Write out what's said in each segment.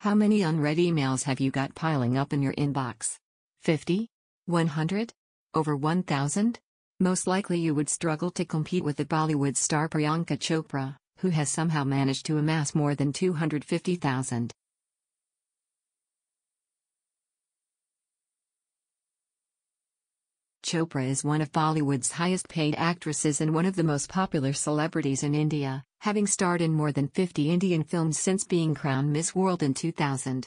How many unread emails have you got piling up in your inbox? 50? 100? Over 1000? Most likely you would struggle to compete with the Bollywood star Priyanka Chopra, who has somehow managed to amass more than 250,000. Chopra is one of Bollywood's highest paid actresses and one of the most popular celebrities in India, having starred in more than 50 Indian films since being crowned Miss World in 2000.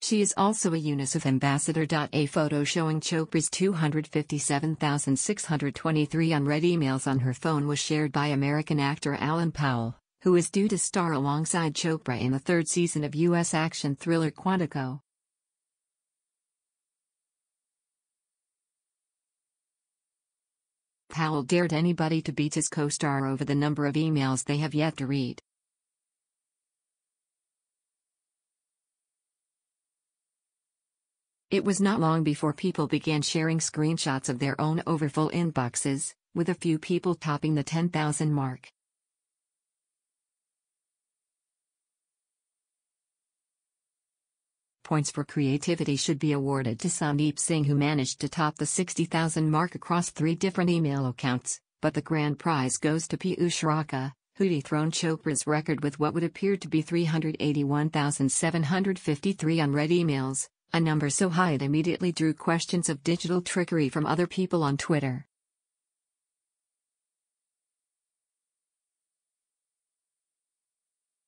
She is also a UNICEF ambassador. A photo showing Chopra's 257,623 unread emails on her phone was shared by American actor Alan Powell, who is due to star alongside Chopra in the third season of U.S. action thriller Quantico. Powell dared anybody to beat his co star over the number of emails they have yet to read. It was not long before people began sharing screenshots of their own overfull inboxes, with a few people topping the 10,000 mark. Points for creativity should be awarded to Sandeep Singh who managed to top the 60,000 mark across three different email accounts, but the grand prize goes to Piyush Raka, who dethroned Chopra's record with what would appear to be 381,753 unread emails, a number so high it immediately drew questions of digital trickery from other people on Twitter.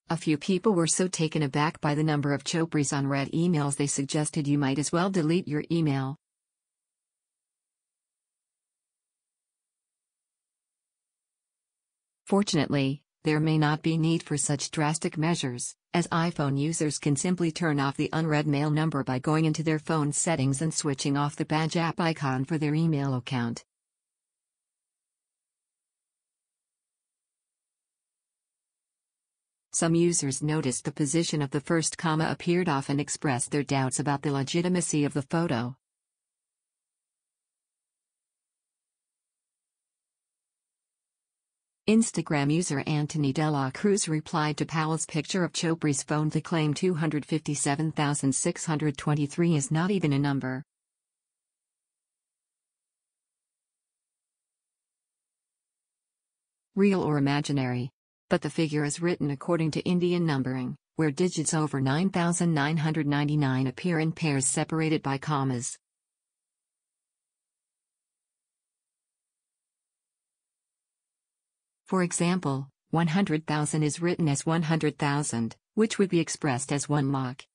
A few people were so taken aback by the number of Chopra's unread emails they suggested you might as well delete your email. Fortunately, there may not be need for such drastic measures, as iPhone users can simply turn off the unread mail number by going into their phone settings and switching off the badge app icon for their email account. Some users noticed the position of the first comma appeared off and expressed their doubts about the legitimacy of the photo. Instagram user Anthony Dela Cruz replied to Powell's picture of Chopra's phone to claim 257,623 is not even a number. Real or imaginary. But the figure is written according to Indian numbering, where digits over 9,999 appear in pairs separated by commas. For example, 100,000 is written as 100,000, which would be expressed as 1 lakh.